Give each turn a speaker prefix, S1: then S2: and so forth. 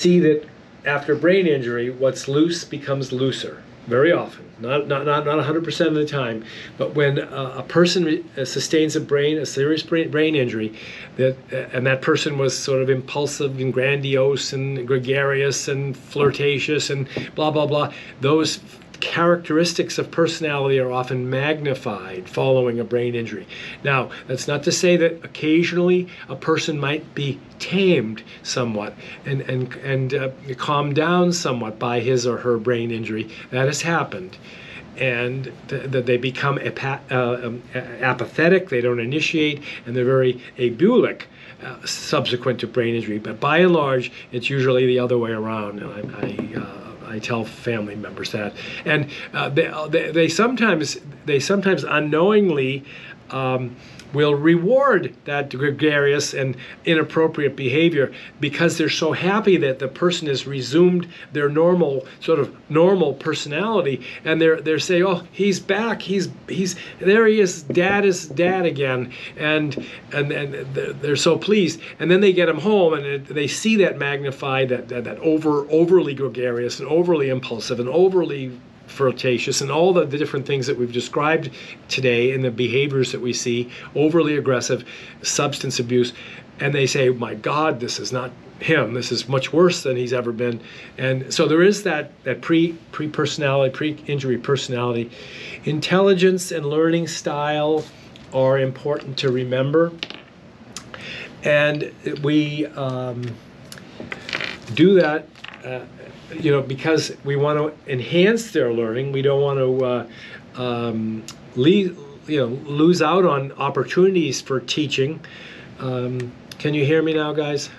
S1: see that after brain injury, what's loose becomes looser very often. Not not not not 100% of the time, but when uh, a person uh, sustains a brain a serious brain, brain injury, that uh, and that person was sort of impulsive and grandiose and gregarious and flirtatious and blah blah blah. Those characteristics of personality are often magnified following a brain injury. Now, that's not to say that occasionally a person might be tamed somewhat and, and, and uh, calmed down somewhat by his or her brain injury. That has happened. And th- that they become apa- uh, um, apathetic, they don't initiate, and they're very abulic. Uh, subsequent to brain injury, but by and large, it's usually the other way around. I uh, I tell family members that, and uh, they, they, they, sometimes they sometimes unknowingly. Um, will reward that gregarious and inappropriate behavior because they're so happy that the person has resumed their normal sort of normal personality. And they're they're saying oh he's back. He's he's there he is. Dad is dad again. And and and they're so pleased. And then they get him home and they see that magnified that that, that over overly gregarious and overly impulsive and overly flirtatious, and all the, the different things that we've described today and the behaviors that we see overly aggressive, substance abuse. And they say, My God, this is not him. This is much worse than he's ever been. And so there is that, that pre pre personality, pre injury personality. Intelligence and learning style are important to remember. And we um, do that uh, you know, because we want to enhance their learning, we don't want to uh, um, leave, you know, lose out on opportunities for teaching. Um, can you hear me now, guys?